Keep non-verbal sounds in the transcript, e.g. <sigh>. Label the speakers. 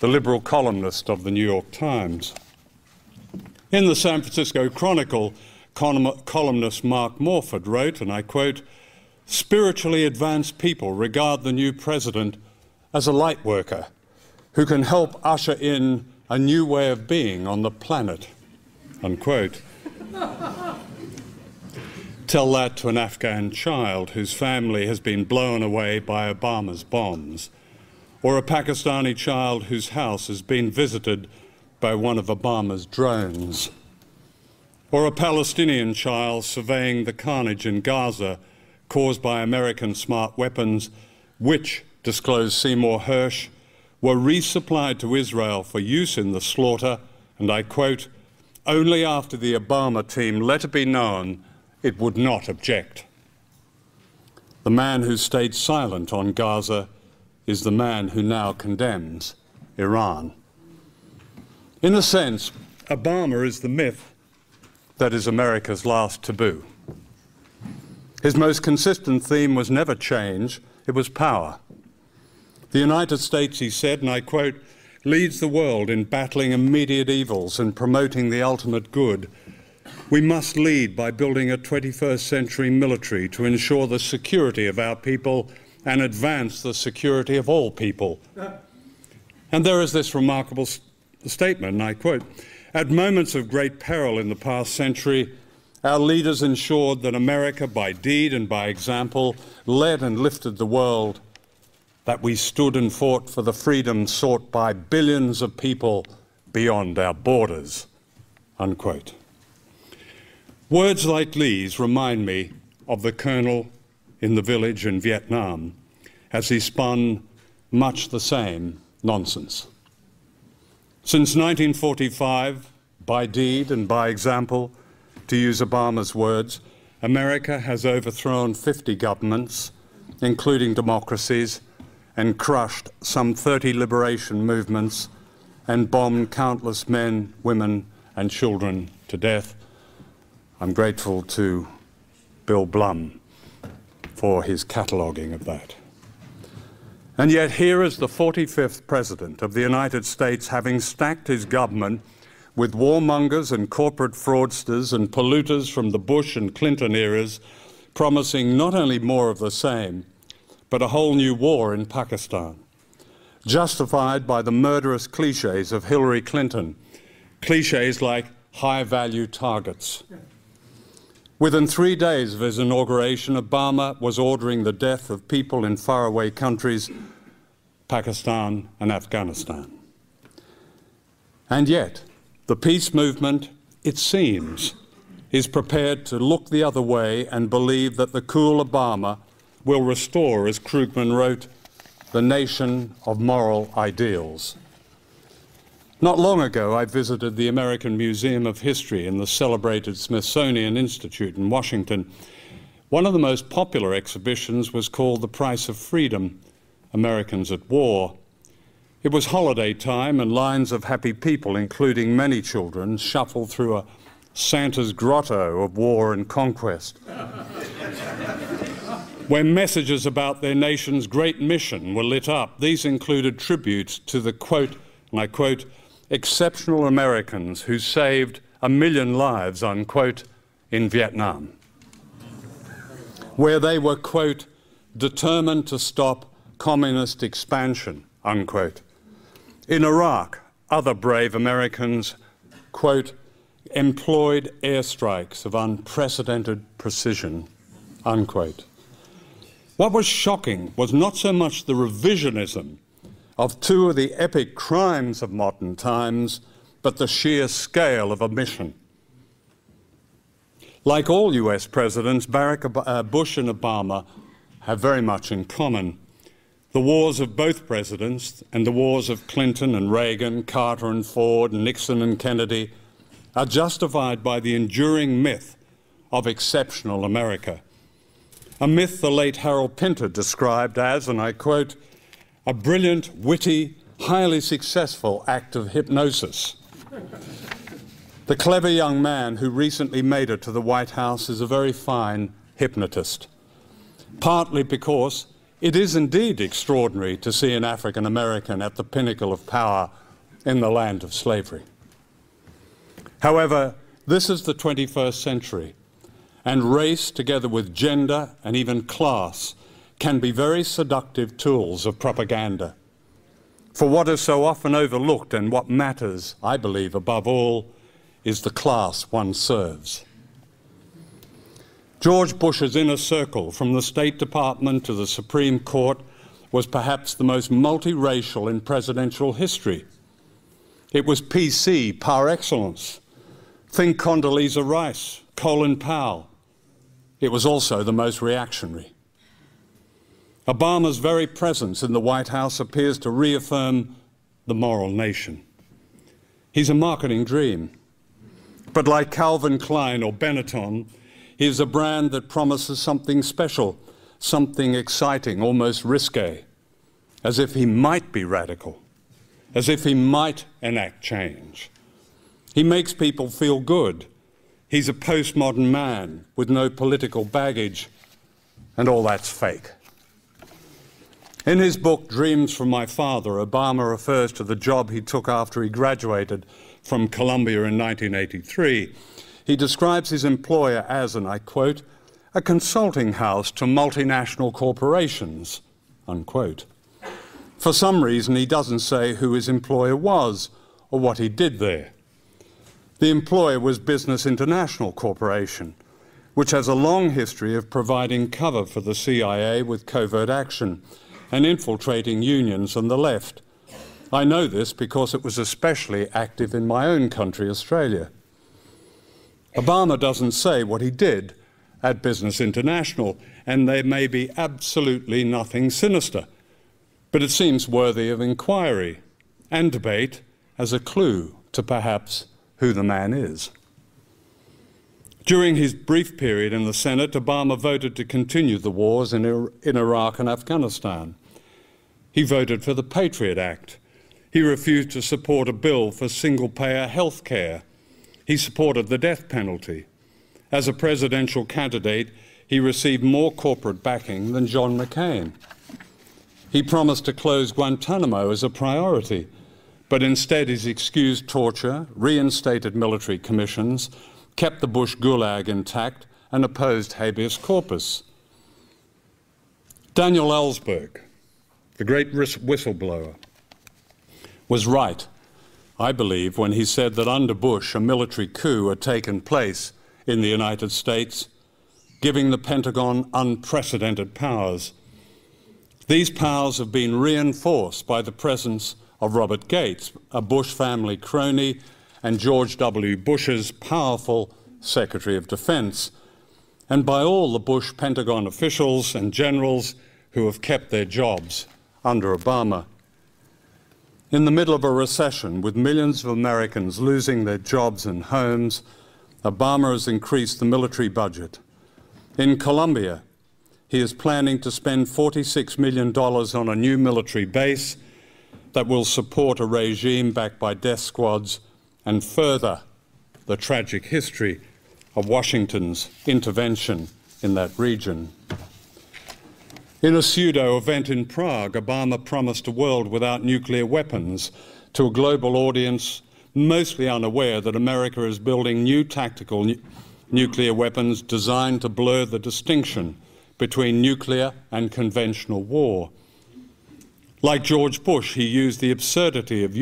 Speaker 1: the liberal columnist of the New York Times. In the San Francisco Chronicle, columnist Mark Morford wrote, and I quote, Spiritually advanced people regard the new president as a light worker who can help usher in a new way of being on the planet. Unquote. <laughs> Tell that to an Afghan child whose family has been blown away by Obama's bombs, or a Pakistani child whose house has been visited by one of Obama's drones, or a Palestinian child surveying the carnage in Gaza caused by American smart weapons, which, disclosed Seymour Hersh, were resupplied to Israel for use in the slaughter, and I quote, only after the Obama team let it be known it would not object. The man who stayed silent on Gaza is the man who now condemns Iran. In a sense, Obama is the myth that is America's last taboo. His most consistent theme was never change, it was power. The United States, he said, and I quote, leads the world in battling immediate evils and promoting the ultimate good. We must lead by building a 21st century military to ensure the security of our people and advance the security of all people. And there is this remarkable st statement, and I quote At moments of great peril in the past century, our leaders ensured that America, by deed and by example, led and lifted the world that we stood and fought for the freedom sought by billions of people beyond our borders. Unquote. Words like these remind me of the colonel in the village in Vietnam as he spun much the same nonsense. Since 1945, by deed and by example, to use Obama's words, America has overthrown 50 governments, including democracies, and crushed some 30 liberation movements and bombed countless men, women, and children to death. I'm grateful to Bill Blum for his cataloguing of that. And yet, here is the 45th President of the United States having stacked his government with warmongers and corporate fraudsters and polluters from the Bush and Clinton eras, promising not only more of the same, but a whole new war in Pakistan, justified by the murderous cliches of Hillary Clinton, cliches like high value targets. Within three days of his inauguration, Obama was ordering the death of people in faraway countries, Pakistan and Afghanistan. And yet, the peace movement, it seems, is prepared to look the other way and believe that the cool Obama will restore, as Krugman wrote, the nation of moral ideals. Not long ago, I visited the American Museum of History in the celebrated Smithsonian Institute in Washington. One of the most popular exhibitions was called The Price of Freedom Americans at War. It was holiday time, and lines of happy people, including many children, shuffled through a Santa's grotto of war and conquest <laughs> where messages about their nation's great mission were lit up. These included tributes to the quote, and I quote, exceptional Americans who saved a million lives, unquote, in Vietnam, where they were, quote, determined to stop communist expansion, unquote. In Iraq, other brave Americans, quote, employed airstrikes of unprecedented precision, unquote. What was shocking was not so much the revisionism of two of the epic crimes of modern times, but the sheer scale of omission. Like all US presidents, Barack uh, Bush and Obama have very much in common. The wars of both presidents and the wars of Clinton and Reagan, Carter and Ford, Nixon and Kennedy are justified by the enduring myth of exceptional America a myth the late Harold Pinter described as, and I quote, a brilliant, witty, highly successful act of hypnosis. the clever young man who recently made it to the White House is a very fine hypnotist, partly because it is indeed extraordinary to see an African American at the pinnacle of power in the land of slavery. However, this is the 21st century, and race, together with gender and even class, can be very seductive tools of propaganda. For what is so often overlooked and what matters, I believe, above all, is the class one serves. George Bush's inner circle, from the State Department to the Supreme Court, was perhaps the most multiracial in presidential history. It was PC par excellence. Think Condoleezza Rice, Colin Powell. It was also the most reactionary. Obama's very presence in the White House appears to reaffirm the moral nation. He's a marketing dream. But like Calvin Klein or Benetton, he is a brand that promises something special, something exciting, almost risque, as if he might be radical, as if he might enact change. He makes people feel good. He's a postmodern man with no political baggage, and all that's fake. In his book, Dreams from My Father, Obama refers to the job he took after he graduated from Columbia in 1983. He describes his employer as, and I quote, a consulting house to multinational corporations, unquote. For some reason, he doesn't say who his employer was or what he did there. The employer was Business International Corporation, which has a long history of providing cover for the CIA with covert action and infiltrating unions and the left. I know this because it was especially active in my own country, Australia. Obama doesn't say what he did at Business International, and there may be absolutely nothing sinister, but it seems worthy of inquiry and debate as a clue to perhaps who the man is. During his brief period in the Senate, Obama voted to continue the wars in, in Iraq and Afghanistan. He voted for the Patriot Act. He refused to support a bill for single payer health care. He supported the death penalty. As a presidential candidate, he received more corporate backing than John McCain. He promised to close Guantanamo as a priority, but instead he's excused torture, reinstated military commissions, kept the Bush Gulag intact, and opposed habeas corpus. Daniel Ellsberg, the great whistleblower, was right, I believe, when he said that under Bush a military coup had taken place in the United States, giving the Pentagon unprecedented powers. These powers have been reinforced by the presence of Robert Gates, a Bush family crony and George W. Bush's powerful Secretary of Defense, and by all the Bush Pentagon officials and generals who have kept their jobs under Obama. In the middle of a recession, with millions of Americans losing their jobs and homes, Obama has increased the military budget. In Colombia, he is planning to spend $46 million on a new military base that will support a regime backed by death squads and further the tragic history of Washington's intervention in that region. In a pseudo event in Prague, Obama promised a world without nuclear weapons to a global audience mostly unaware that America is building new tactical nu nuclear weapons designed to blur the distinction between nuclear and conventional war. Like George Bush, he used the absurdity of